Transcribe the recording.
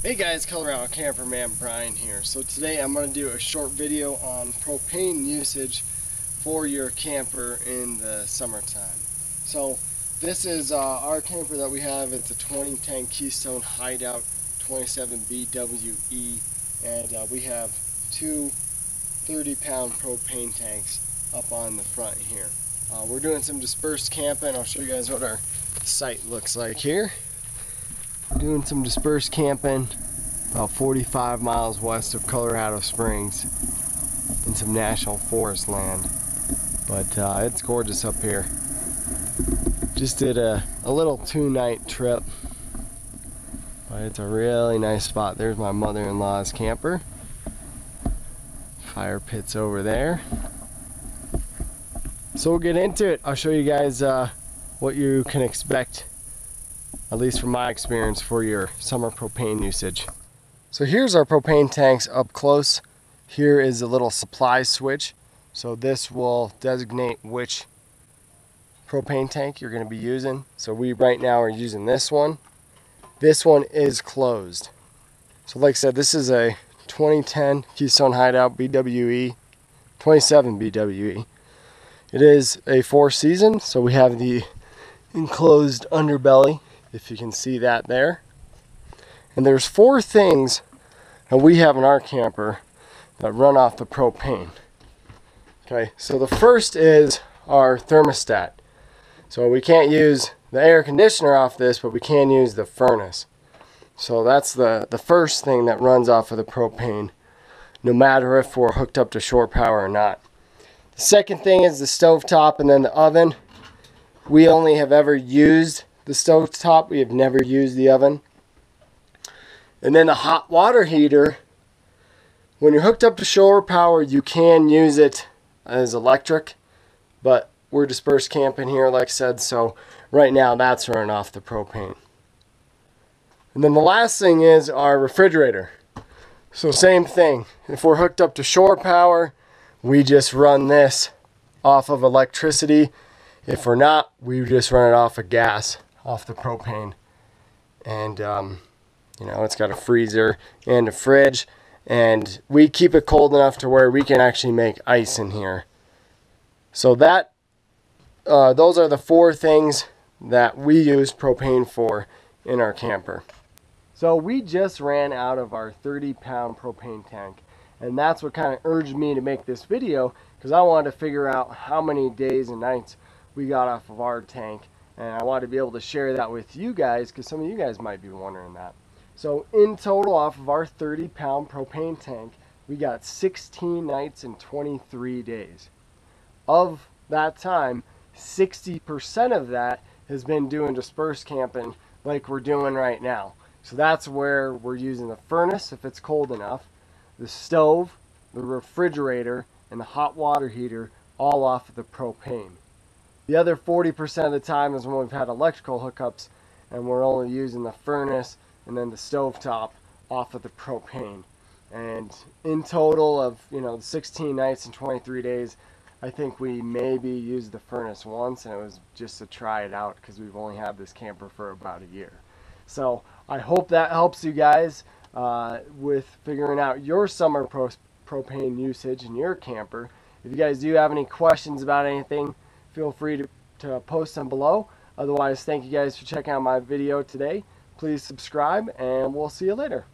Hey guys, Colorado Camperman Brian here. So today I'm going to do a short video on propane usage for your camper in the summertime. So this is uh, our camper that we have. It's a 2010 Keystone Hideout 27 BWE and uh, we have two 30 pound propane tanks up on the front here. Uh, we're doing some dispersed camping. I'll show you guys what our site looks like here doing some dispersed camping about 45 miles west of Colorado Springs in some national forest land. But uh, it's gorgeous up here. Just did a, a little two night trip. But it's a really nice spot. There's my mother-in-law's camper. Fire pits over there. So we'll get into it. I'll show you guys uh, what you can expect at least from my experience, for your summer propane usage. So here's our propane tanks up close. Here is a little supply switch. So this will designate which propane tank you're going to be using. So we right now are using this one. This one is closed. So like I said, this is a 2010 Keystone Hideout BWE, 27 BWE. It is a four season, so we have the enclosed underbelly if you can see that there. And there's four things that we have in our camper that run off the propane. Okay, so the first is our thermostat. So we can't use the air conditioner off this, but we can use the furnace. So that's the, the first thing that runs off of the propane, no matter if we're hooked up to shore power or not. The second thing is the stove top and then the oven. We only have ever used the stove top. We have never used the oven. And then the hot water heater, when you're hooked up to shore power, you can use it as electric, but we're dispersed camping here, like I said, so right now that's running off the propane. And then the last thing is our refrigerator. So same thing, if we're hooked up to shore power, we just run this off of electricity. If we're not, we just run it off of gas off the propane. And, um, you know, it's got a freezer and a fridge. And we keep it cold enough to where we can actually make ice in here. So that, uh, those are the four things that we use propane for in our camper. So we just ran out of our 30 pound propane tank. And that's what kind of urged me to make this video because I wanted to figure out how many days and nights we got off of our tank and I want to be able to share that with you guys because some of you guys might be wondering that. So in total off of our 30 pound propane tank, we got 16 nights and 23 days. Of that time, 60% of that has been doing dispersed camping like we're doing right now. So that's where we're using the furnace if it's cold enough, the stove, the refrigerator, and the hot water heater all off of the propane. The other 40% of the time is when we've had electrical hookups and we're only using the furnace and then the stove top off of the propane. And in total of, you know, 16 nights and 23 days, I think we maybe used the furnace once and it was just to try it out because we've only had this camper for about a year. So I hope that helps you guys uh, with figuring out your summer pro propane usage in your camper. If you guys do have any questions about anything, feel free to, to post them below. Otherwise, thank you guys for checking out my video today. Please subscribe, and we'll see you later.